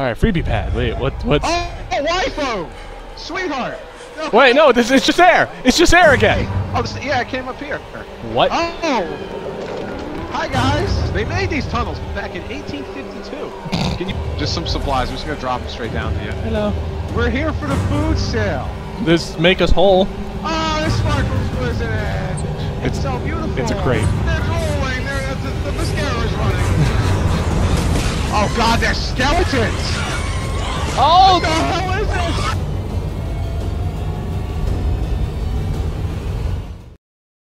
All right, freebie pad. Wait, what? What's? Oh, waifu! Sweetheart! No. Wait, no, this it's just air. It's just air again. Oh, this, yeah, I came up here. What? Oh! Hi, guys! They made these tunnels back in 1852. Can you... Just some supplies. I'm just going to drop them straight down to you. Hello. We're here for the food sale. This make us whole. Oh, this sparkles, isn't it? It's, It's- so beautiful. it's a crate. They're rolling. They're, the, the mascara's running. Oh, God, they're skeletons! Oh, What the hell